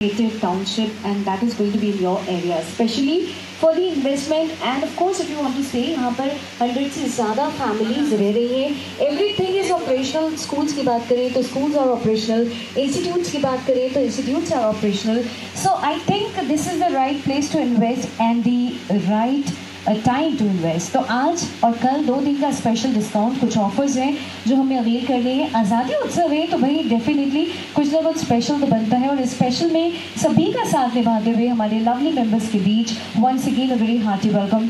creative township and that is going to be in your area especially for the investment and of course if you want to stay यहाँ पर 100 से ज़्यादा families रह रही हैं everything is operational schools की बात करें तो schools are operational institutes की बात करें तो institutes are operational so I think this is the right place to invest and the right time to invest तो आज और कल दो दिन का स्पेशल डिस्काउंट कुछ ऑफर्स हैं जो हमें अवेल कर रहे हैं। आज़ादी उत्सव है तो भाई डेफिनेटली कुछ ना कुछ स्पेशल तो बनता है और स्पेशल में सभी का साथ निभाते हुए हमारे लवली मेंबर्स के बीच once again a very hearty welcome